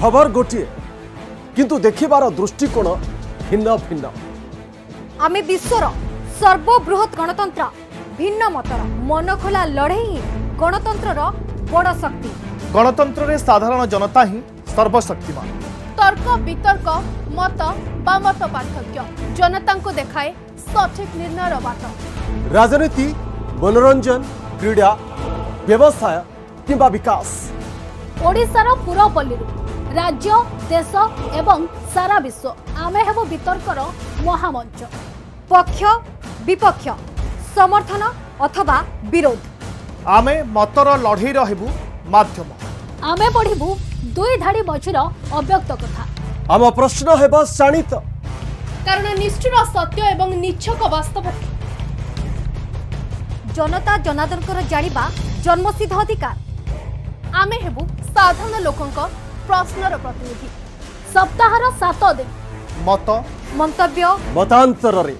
खबर गोटे कि देखार दृष्टिकोण भिन्न भिन्न आम विश्वर सर्वबृहत गणतंत्र भिन्न मतर मनखोला लड़े ही गणतंत्र बड़ शक्ति गणतंत्र में साधारण जनता ही सर्वशक्ति तर्क वितर्क मत मत पार्थक्य जनता को देखाए सठिक निर्णय बाट राजनीति मनोरंजन क्रीड़ा व्यवसाय किंवा विकास ओडार पूरापल्ली ରାଜ୍ୟ ଦେଶ ଏବଂ ସାରା ବିଶ୍ୱ ଆମେ ହେବୁ ବିତର୍କର ମହାମଞ୍ଚ ପକ୍ଷ ବିପକ୍ଷ ସମର୍ଥନ ଅଥବା ବିରୋଧ ଆମେ ମତର ଲଢ଼େଇ ରହିବୁ ମାଧ୍ୟମ ଆମେ ପଢ଼ିବୁ ଦୁଇ ଧାଡ଼ି ମଝିର ଅବ୍ୟକ୍ତ କଥା ଆମ ପ୍ରଶ୍ନ ହେବ ଶାଣିତ କାରଣ ନିଷ୍ଠୁର ସତ୍ୟ ଏବଂ ନିଚ୍ଛକ ବାସ୍ତବତା ଜନତା ଜନାର୍ଦ୍ଦନଙ୍କର ଜାଣିବା ଜନ୍ମସିଦ୍ଧ ଅଧିକାର ଆମେ ହେବୁ ସାଧାରଣ ଲୋକଙ୍କ ପ୍ରଶ୍ନର ପ୍ରତିନିଧି ସପ୍ତାହର ସାତ ଦିନ ମତ ମନ୍ତବ୍ୟ ମତାନ୍ତରରେ